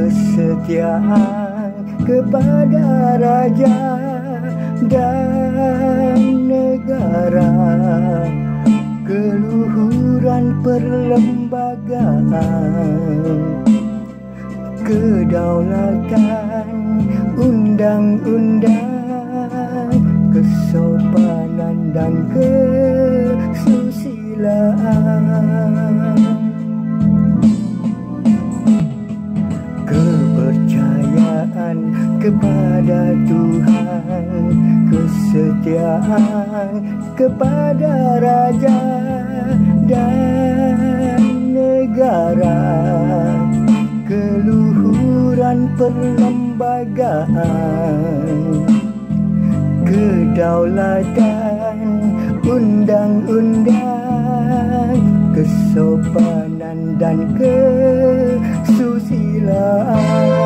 kesetiaan kepada raja dan negara. Keluhuran perlembagaan. Kedaulatan undang-undang. Kesopanan dan kesusilaan kepada Tuhan. Kesetiaan kepada raja dan negara. Keluhuran perlembagaan. Kedaulatan undang-undang. Kesopanan dan kesusilaan